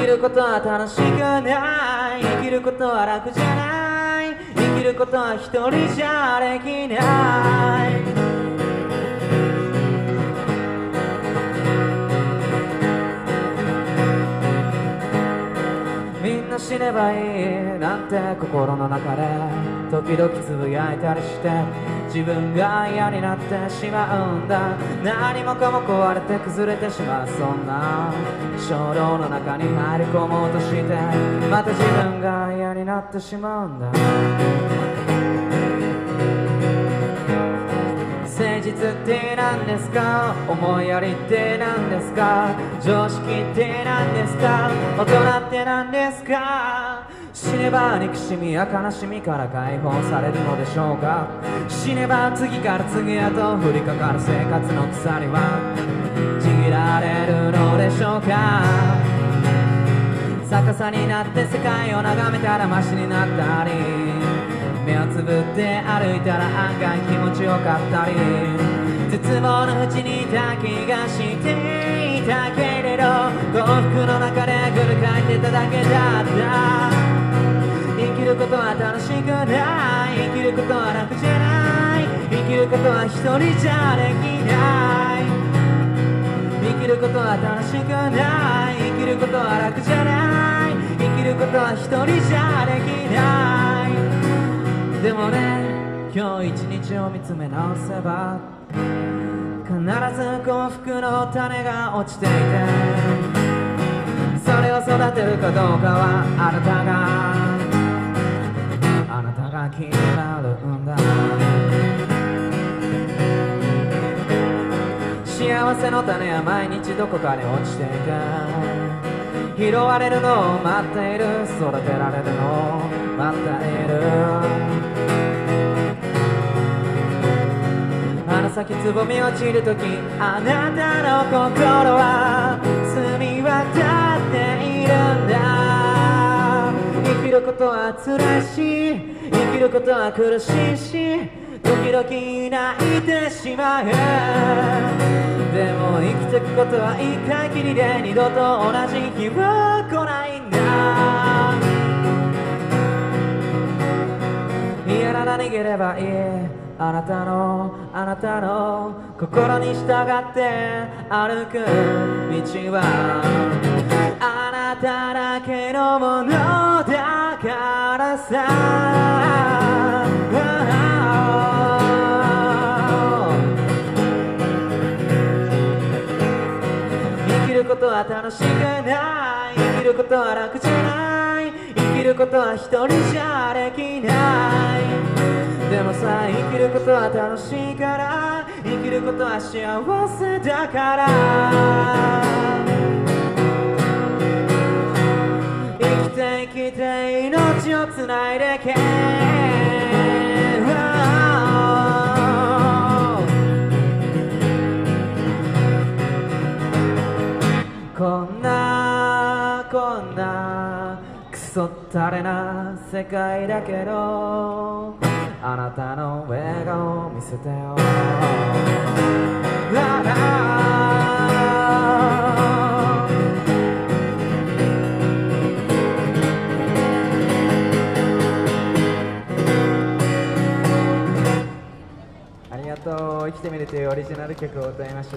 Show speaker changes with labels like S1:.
S1: 生きることは楽しくない。生きることは楽じゃない。生きることは一人じゃできない。死ねばいい。なんて心の中で時々つぶやいたりして自分が嫌になってしまうんだ。何もかも壊れて崩れてしまうそんな衝動の中に入り込もうとしてまた自分が嫌になってしまうんだ。実って何ですか？思いやりって何ですか？常識って何ですか？大人って何ですか？死ねば憎しみや悲しみから解放されるのでしょうか？死ねば次から次へと降りかかる生活の鎖はちぎられるのでしょうか？逆さになって世界を眺めたらマシになったり目をつぶって歩いたら案外気持ちよかったり絶望の淵にいた気がしていたけれど幸福の中でぐる返ってただけだった。生きることは楽しくない生きることは楽じゃない。生きることは一人じゃできない。生きることは楽しくない。生きることは楽じゃない。生きることは一人じゃできない。で今日一日を見つめ直せば必ず幸福の種が落ちていてそれを育てるかどうかはあなたがあなたが決めるんだ。幸せの種は毎日どこかに落ちていて拾われるのを待っている育てられるのを待っている。花咲つぼみ落ちるときあなたの心は澄み渡っているんだ生きることは辛いし生きることは苦しいし時々泣いてしまうでも生きてくことは一回きりで二度と同じ日は来ないんだやら逃げればいいあなたのあなたの心に従って歩く道はあなただけのものだからさ。生きることは楽しくない。生きることは楽じゃない。生きることは一人じゃできない。でもさ生きることは楽しいから生きることは幸せだから。生きて生きて命をつないでけ。こんなこんなクソったれな世界だけど。あなたの笑顔を見せてよ。ララありがとう。生きてみるというオリジナル曲を歌いました。